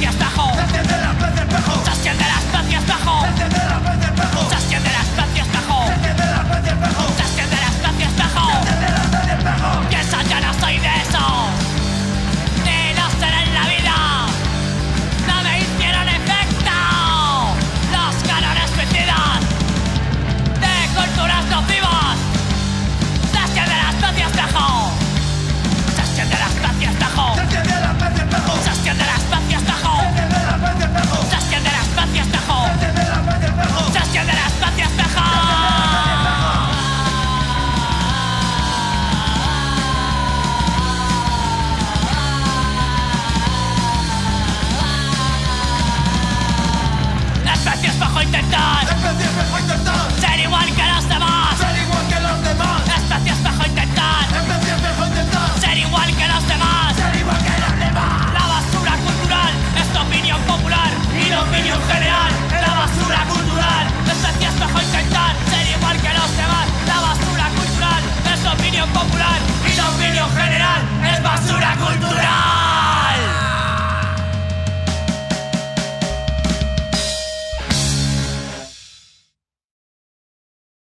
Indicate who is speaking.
Speaker 1: que hasta intentar. Este mejor intentar. Ser igual que los demás. Ser igual mejor intentar. Ser igual que los demás. La basura cultural es tu opinión popular y la opinión general. La basura cultural. Este sí mejor intentar. Ser igual que los demás. La basura cultural es tu opinión popular y la opinión general es basura cultural.